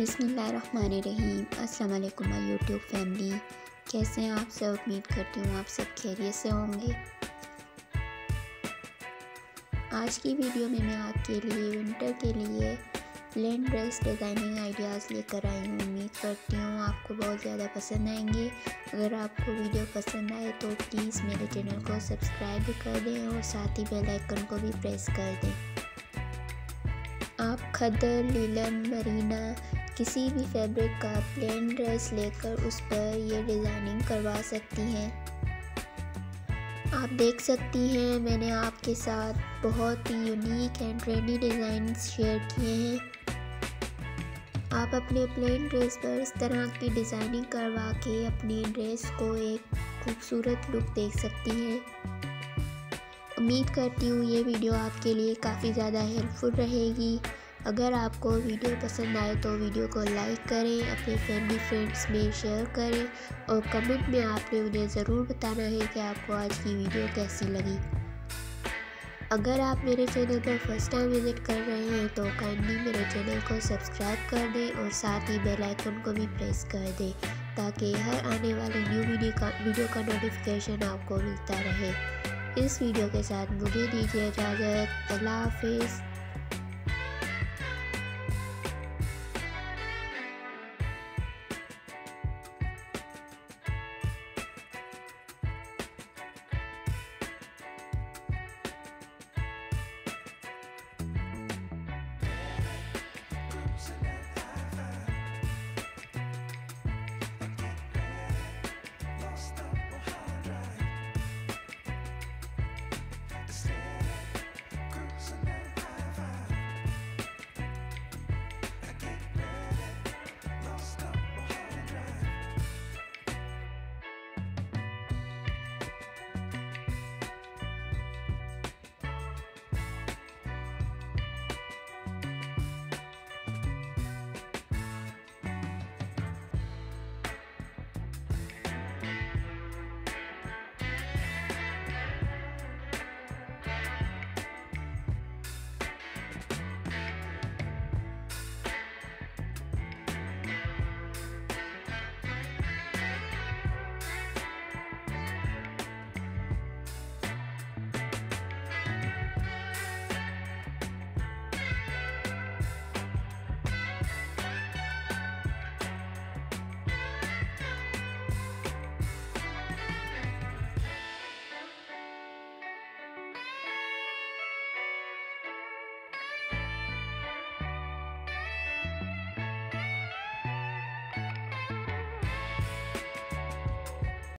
अस्सलाम my YouTube family. कैसे हैं आप सब? उम्मीद करती हूँ आप सब खैरियत से होंगे। आज की वीडियो में मैं आपके लिए, विंटर के लिए प्लेन ड्रेस डिज़ाइनिंग आइडियाज़ लेकर आई हूँ। उम्मीद करती हूँ आपको बहुत ज़्यादा पसंद आएँगे। अगर आपको वीडियो पसंद आए तो प्लीज़ मेरे चैनल को सब्सक्राइब भी कर दें और साथ ही बेल आइकन को भी प्रेस कर दें। आप खदर लीलन मरीना किसी भी फैब्रिक का प्लेन ड्रेस लेकर उस पर ये डिज़ाइनिंग करवा सकती हैं। आप देख सकती हैं, मैंने आपके साथ बहुत ही unique and trendy design share किए हैं। आप अपने प्लेन ड्रेस पर इस तरह की डिज़ाइनिंग करवा के अपनी ड्रेस को एक खूबसूरत लुक देख सकती हैं। उम्मीद करती हूँ ये वीडियो आपके लिए काफ़ी ज़्यादा हेल्पफुल रहेगी। अगर आपको वीडियो पसंद आए तो वीडियो को लाइक करें, अपने फैमिली फ्रेंड्स में शेयर करें और कमेंट में आपने उन्हें ज़रूर बताना है कि आपको आज की वीडियो कैसी लगी। अगर आप मेरे चैनल पर फ़र्स्ट टाइम विज़िट कर रहे हैं तो काइंडली मेरे चैनल को सब्सक्राइब कर दें और साथ ही बेल आइकन को भी प्रेस कर दें ताकि हर आने वाले न्यू वीडियो का वीडियो का नोटिफिकेशन आपको मिलता रहे। इस वीडियो के साथ मुझे दीजिए इजाज़त। अल्लाह हाफिज़।